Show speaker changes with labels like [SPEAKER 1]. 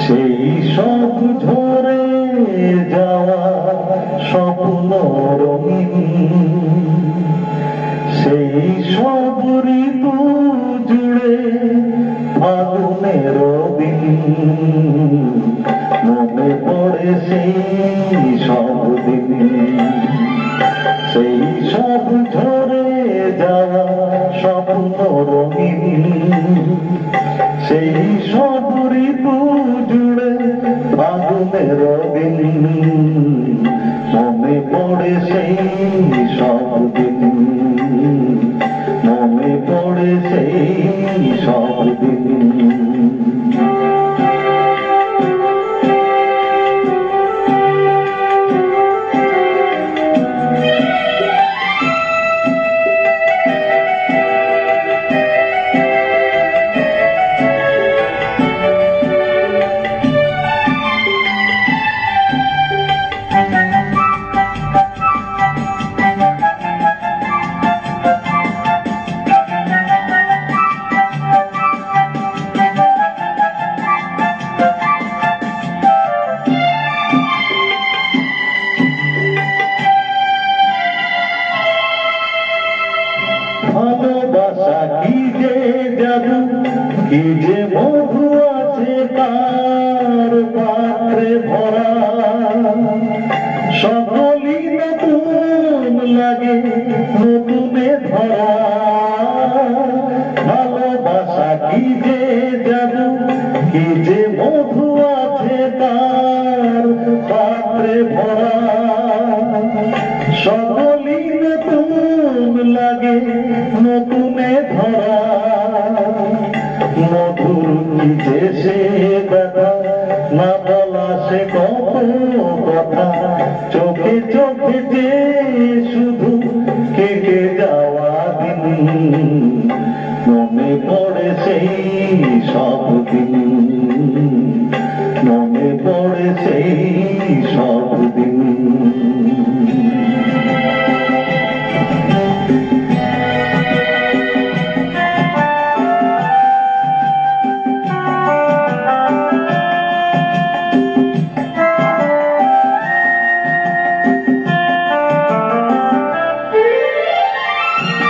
[SPEAKER 1] সেই সব ঝরে যাওয়া স্বপ্ন সেই সব ঋতু জুড়ে ফাগুনের দিন জুড়ে ফাগুনের দিন মনে পড়ে সেই ভালোবাসা কি যে জাদু? কি যে মধু আছে তার পাত্রে ভরা? সকলই নতুন লাগে, নতুনে ধরা ভালোবাসা কি যে জাদু? কি যে মধু আছে তার পাত্রে ভরা? সকলই নতুন লাগে দেশে দাদা না বলা সে কত কথা। চোখে চোখে যে শুধু কেটে যাওয়া দিন, মনে পড়ে